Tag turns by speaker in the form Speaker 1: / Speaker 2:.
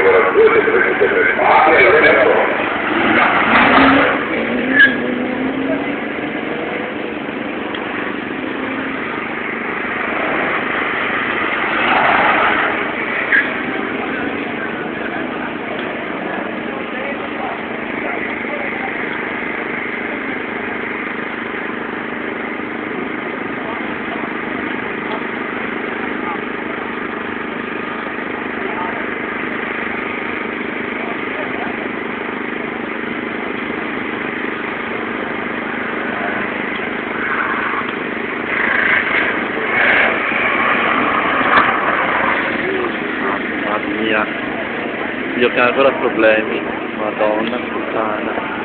Speaker 1: che figlio che ha ancora problemi. Madonna puttana.